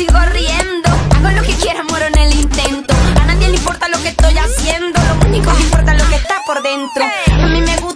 sigo riendo. Hago lo que quiera, muero en el intento. A nadie le importa lo que estoy haciendo. Lo único que importa es lo que está por dentro. A mí me gusta.